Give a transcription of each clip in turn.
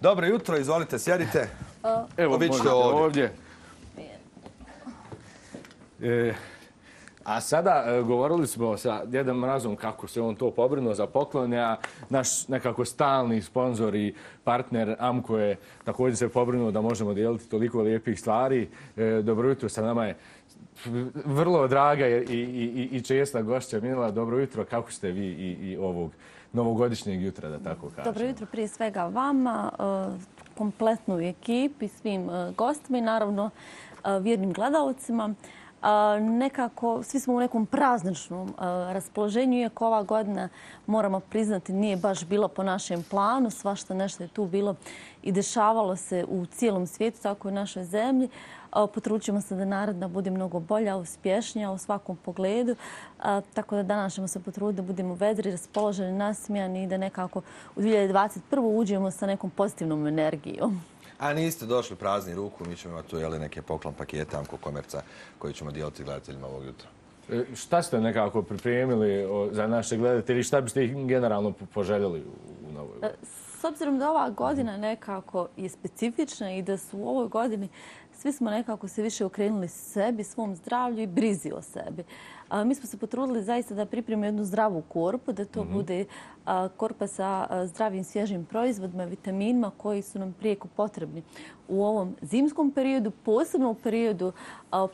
Dobro jutro, izvolite, sjedite. Evo, možete ovdje. ovdje. E, a sada e, govorili smo sa Djedom Mrazom kako se on to pobrinuo za poklone, a naš nekako stalni sponsor i partner Amko je također se pobrinuo da možemo dijeliti toliko lijepih stvari. E, dobro jutro, sa nama je vrlo draga i, i, i, i česta gošća Mila. Dobro jutro, kako ste vi i, i ovog novogodišnjeg jutra, da tako kažem? Dobro jutro prije svega vama, e, kompletnoj kompletnu ekipi, svim e, gostima i naravno e, vjernim gledalcima. Nekako, svi smo u nekom prazničnom raspoloženju, iako ova godina, moramo priznati, nije baš bilo po našem planu. Svašta nešto je tu bilo i dešavalo se u cijelom svijetu, tako i u našoj zemlji. Potručimo se da naredna bude mnogo bolja, uspješnija u svakom pogledu. Tako da danas ćemo se potruditi da budemo vedri, raspoloženi, nasmijani i da nekako u 2021. uđemo sa nekom pozitivnom energijom. A niste došli prazni ruku, mi ćemo imati tu jeli, neke poklon pakete Amko Komerca koji ćemo dijeliti gledateljima ovog jutra. E, Šta ste nekako pripremili za naše gledatelji? Šta biste ih generalno po- poželjeli u, u novoj godini? S obzirom da ova godina nekako je specifična i da su u ovoj godini svi smo nekako se više okrenuli sebi, svom zdravlju i brizi o sebi. A, Mi smo se potrudili zaista da pripremimo jednu zdravu korpu, da to bude a, korpa sa zdravim svježim proizvodima, vitaminima koji su nam prijeko potrebni u ovom zimskom periodu, posebno u periodu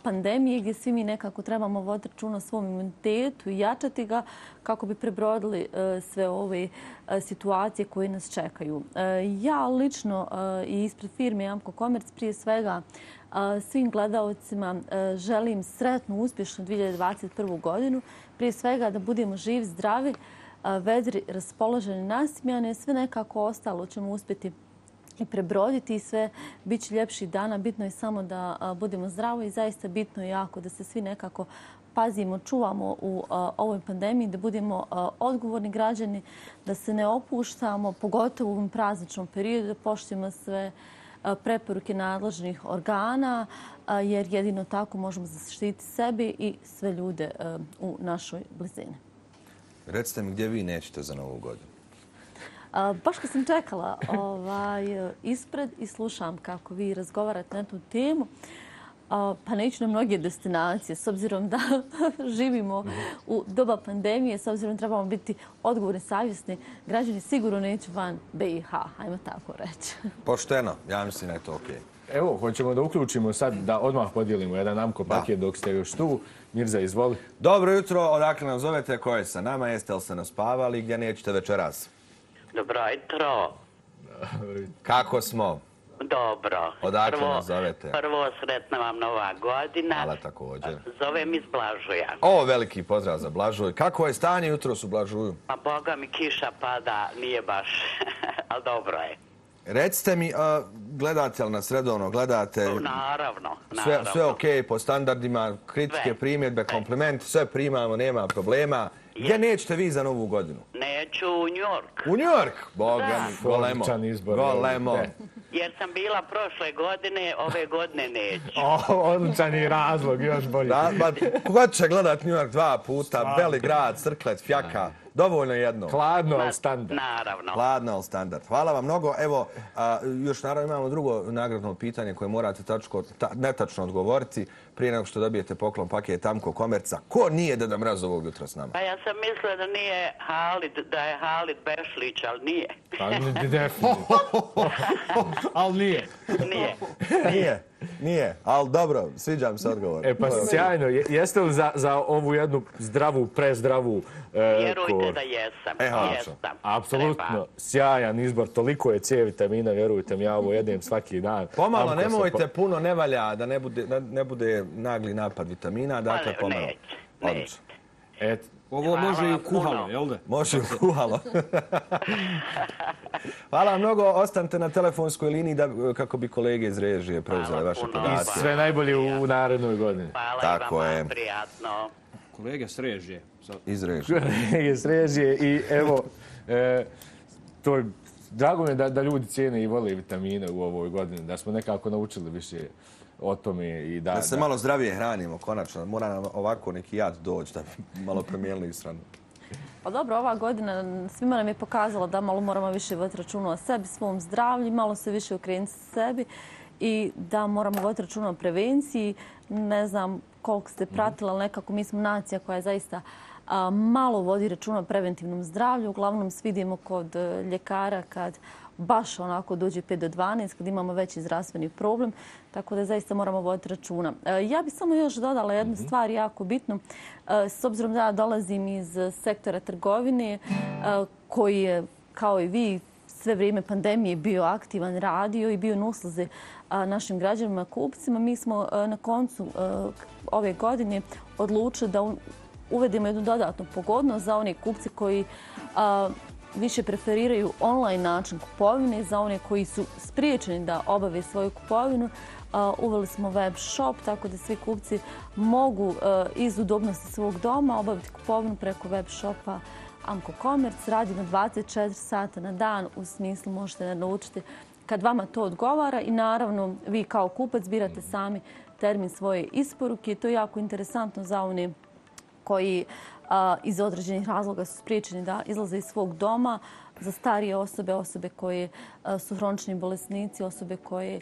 pandemije gdje svi mi nekako trebamo voditi računa o svom imunitetu i jačati ga kako bi prebrodili sve ove situacije koje nas čekaju. Ja lično i ispred firme Amko Komerc prije svega svim gledalcima želim sretnu, uspješnu 2021. godinu. Prije svega da budemo živi, zdravi, vedri, raspoloženi, nasmijane, sve nekako ostalo ćemo uspjeti i prebroditi i sve bit će ljepših dana. Bitno je samo da budemo zdravi i zaista bitno je jako da se svi nekako pazimo, čuvamo u a, ovoj pandemiji, da budemo a, odgovorni građani, da se ne opuštamo, pogotovo u ovom prazničnom periodu, da poštujemo sve a, preporuke nadležnih organa, jer jedino tako možemo zaštiti sebi i sve ljude u našoj blizini. Recite mi gdje vi nećete za novu godinu. A, Baš kad sam čekala ovaj, ispred i slušam kako vi razgovarate na tu temu, a, pa neću na mnoge destinacije, s obzirom da živimo u doba pandemije, s obzirom da trebamo biti odgovorni, savjesni, građani sigurno neću van BiH, ajmo tako reći. Pošteno, ja mislim da je to okej. Evo, hoćemo da uključimo sad, da odmah podijelimo jedan Amko paket dok ste još tu. Mirza, izvoli. Dobro jutro, odakle nam zovete, ko je sa nama, jeste li se naspavali, gdje nećete večeras? Dobro jutro. Kako smo? Dobro. Odakle nas zovete? Prvo sretna vam nova godina. Hvala također. Zovem iz Blažuja. O, veliki pozdrav za Blažuj. Kako je stanje jutro su Blažuju? Pa boga mi kiša pada, nije baš, ali dobro je. Recite mi, gledate li nas redovno, gledate Naravno, sve, naravno. sve okej po standardima, kritike, Sve. primjedbe, komplimenti, sve primamo, nema problema. Gdje Je. nećete vi za novu godinu? Neću u New York, U New York! Boga Da. mi, golemo. Golemo. Jer sam bila prošle godine, ove godine neću. O, odličan je razlog, još bolji. Da, ba, kogod će gledat New York dva puta, Beli grad, Crklet, Fjaka, dovoljno jedno. Hladno, ali standard. Naravno. Hladno, ali standard. Hvala vam mnogo. Evo, a, još naravno imamo drugo nagradno pitanje koje morate tačko, ta, netačno odgovoriti prije nego što dobijete poklon paket Tamko Komerca. Ko nije Deda Mraz ovog jutra s nama? Pa ja sam mislila da nije Halid, da je Halid Bešlić, ali nije. Pa, definitivno. ali nije. Nije. Nije, nije. Ali dobro, sviđa mi se odgovor. E pa sjajno. Je- Jeste li za, za ovu jednu zdravu, prezdravu e, Vjerujte kor- da jesam. E, jesam. Apsolutno, Treba. sjajan izbor, toliko je C vitamina, vjerujte mi, ja ovo jedem svaki dan. Pomalo, Amko se nemojte puno, ne valja da ne bude, ne, ne bude nagli napad vitamina, dakle pomalo. neće, neće. Et, Ovo Hvala može i u kuhalo, puno. jel da? Može kuhalo. Hvala vam mnogo, ostanite na telefonskoj liniji da, kako bi kolege iz režije preuzele vaše podatke. sve najbolje u narednoj godini. Hvala Tako i vama, je. prijatno. Kolega s režije. Iz režije. je srežije i evo, e, to je, drago mi je da, da ljudi cijene i vole vitamine u ovoj godini, da smo nekako naučili više o tome i da... Da se malo zdravije hranimo, konačno. Mora nam ovako neki jad doći da bi malo promijenili ishranu. Pa dobro, ova godina svima nam je pokazala da malo moramo više voditi računa o sebi, svom zdravlju, malo se više okrenuti sebi i da moramo voditi računa o prevenciji. Ne znam koliko ste pratili, ali nekako mi smo nacija koja je zaista malo vodi računa o preventivnom zdravlju. Uglavnom svidimo kod e, ljekara kad baš onako dođe 5 do 12, kad imamo veći zdravstveni problem. Tako da zaista moramo voditi računa. E, ja bih samo još dodala jednu mhm. stvar jako bitnu. E, s obzirom da ja dolazim iz sektora trgovine, koji je, kao i vi, sve vrijeme pandemije bio aktivan, radio i bio na usluze našim građanima, kupcima, mi smo na koncu ove godine odlučili da uvedimo jednu dodatnu pogodnost za one kupce koji više preferiraju online način kupovine, za one koji su spriječeni da obave svoju kupovinu. Uveli smo web shop, tako da svi kupci mogu iz udobnosti svog doma obaviti kupovinu preko web shopa Amko Commerce. na 24 sata na dan, u smislu možete naučiti kad vama to odgovara i naravno vi kao kupac birate sami termin svoje isporuke. To je jako interesantno za one koji iz određenih razloga su spriječeni da izlaze iz svog doma, za starije osobe, osobe koje su hronični bolesnici, osobe koje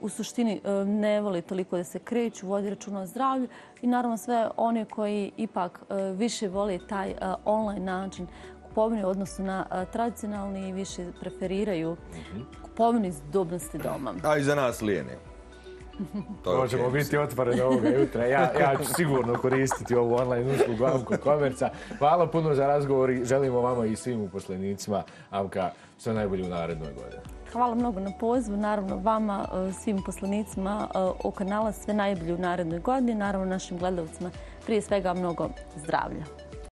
u suštini ne voli toliko da se kreću, vodi računa o zdravlju i naravno sve one koji ipak više vole taj online način kupovine u odnosu na tradicionalni i više preferiraju kupovinu iz dobnosti doma. A i za nas lijene. To Možemo biti otvoreni ovoga jutra. Ja, ja ću sigurno koristiti ovu online uslugu Amko Komerca. Hvala puno za razgovor i želimo vama i svim uposlenicima Amka sve najbolje u narednoj godini. Hvala mnogo na pozivu. Naravno, vama, e, svim poslanicima e, o kanala sve najbolje u narednoj godini. Naravno, našim gledalcima prije svega mnogo zdravlja.